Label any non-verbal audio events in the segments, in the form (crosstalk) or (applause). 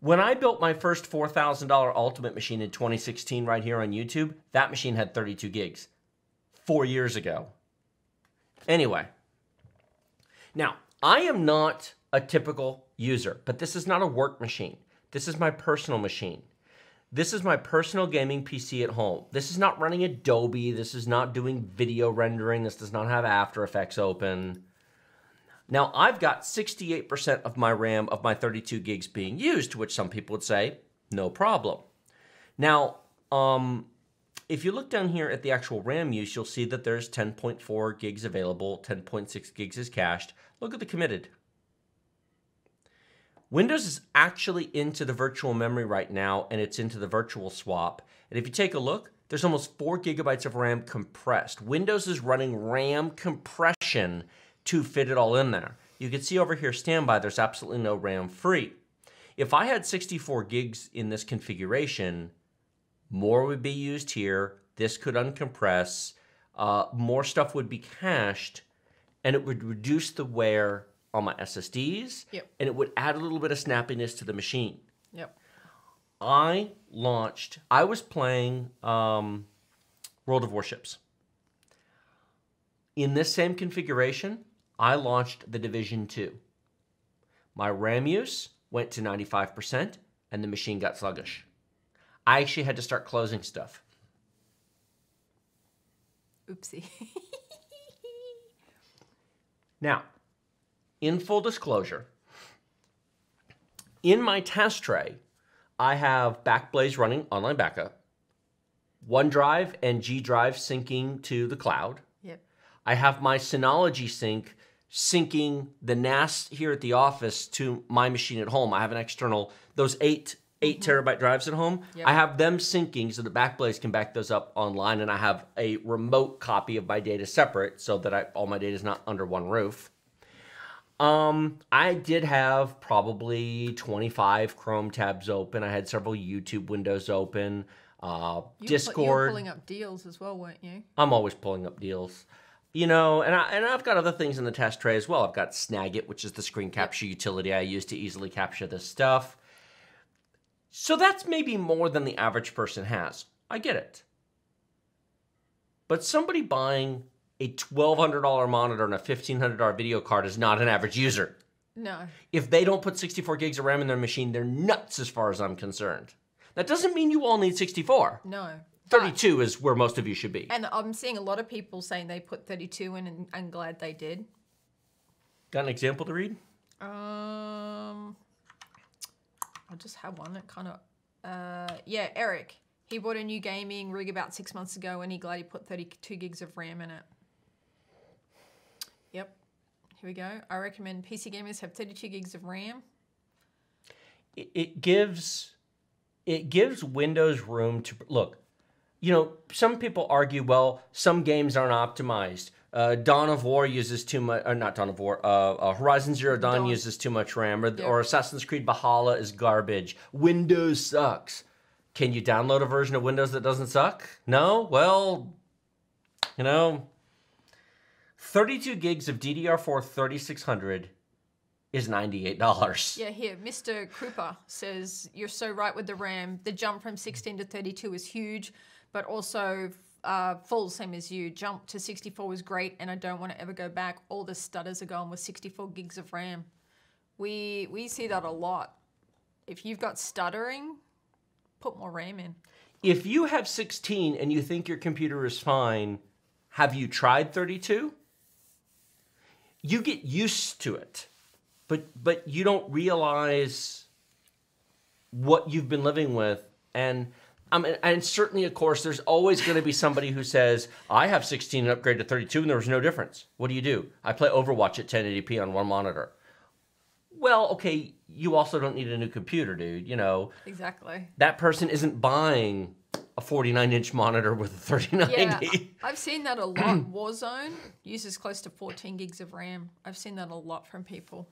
When I built my first $4,000 Ultimate machine in 2016 right here on YouTube, that machine had 32 gigs. Four years ago. Anyway. Now, I am not a typical user, but this is not a work machine. This is my personal machine. This is my personal gaming PC at home. This is not running Adobe. This is not doing video rendering. This does not have After Effects open. Now, I've got 68% of my RAM of my 32 gigs being used, to which some people would say, no problem. Now, um, if you look down here at the actual RAM use, you'll see that there's 10.4 gigs available, 10.6 gigs is cached. Look at the committed. Windows is actually into the virtual memory right now, and it's into the virtual swap. And if you take a look, there's almost four gigabytes of RAM compressed. Windows is running RAM compression to fit it all in there. You can see over here, standby, there's absolutely no RAM free. If I had 64 gigs in this configuration, more would be used here. This could uncompress. Uh, more stuff would be cached, and it would reduce the wear on my SSDs, Yep. and it would add a little bit of snappiness to the machine. Yep. I launched, I was playing um, World of Warships. In this same configuration, I launched the Division 2. My RAM use went to 95%, and the machine got sluggish. I actually had to start closing stuff. Oopsie. (laughs) Now, in full disclosure, in my test tray, I have Backblaze running online backup, OneDrive and G Drive syncing to the cloud. I have my Synology sync syncing the NAS here at the office to my machine at home. I have an external, those eight eight terabyte drives at home. Yep. I have them syncing so the Backblaze can back those up online, and I have a remote copy of my data separate so that I, all my data is not under one roof. Um, I did have probably 25 Chrome tabs open. I had several YouTube windows open. Uh, You were pu- You were pulling up deals as well, weren't you? I'm always pulling up deals. You know, and, I, and I've got other things in the test tray as well. I've got Snagit, which is the screen capture utility I use to easily capture this stuff. So that's maybe more than the average person has. I get it. But somebody buying a $1,200 monitor and a $1,500 video card is not an average user. No. If they don't put 64 gigs of RAM in their machine, they're nuts as far as I'm concerned. That doesn't mean you all need 64. No. 32 is where most of you should be. And I'm seeing a lot of people saying they put 32 in and I'm glad they did. Got an example to read? Um, I just had one that kind of, uh, yeah, Eric. He bought a new gaming rig about six months ago and he glad he put 32 gigs of RAM in it. Yep. Here we go. I recommend PC gamers have 32 gigs of RAM. it- it gives it gives Windows room to look. You know, some people argue, well, some games aren't optimized. Uh, Dawn of War uses too much, or not Dawn of War. Uh, uh, Horizon Zero Dawn, Dawn. uses too much RAM, or, Yeah. or Assassin's Creed Valhalla is garbage. Windows sucks. Can you download a version of Windows that doesn't suck? No. Well, you know, 32 gigs of DDR4 3600 is $98. Yeah, here, Mr. Krupa says, You're so right with the RAM. The jump from 16 to 32 is huge, but also uh, full, same as you. Jump to 64 was great, and I don't want to ever go back. All the stutters are gone with 64 gigs of RAM. We, we see that a lot. If you've got stuttering, put more RAM in. If you have 16 and you think your computer is fine, have you tried 32? You get used to it. But but you don't realize what you've been living with and I mean, and certainly, of course, there's always going to be somebody who says, "I have 16 and upgrade to 32, and there was no difference." What do you do? I play Overwatch at 1080p on one monitor. Well, okay, you also don't need a new computer, dude. You know, Exactly. that person isn't buying a 49 inch monitor with a 3090. Yeah, I've seen that a lot. (clears throat) Warzone uses close to 14 gigs of RAM. I've seen that a lot from people.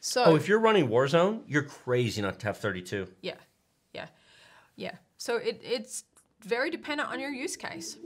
So, Oh, if you're running Warzone, you're crazy not to have 32. Yeah, yeah, yeah, so it, it's very dependent on your use case.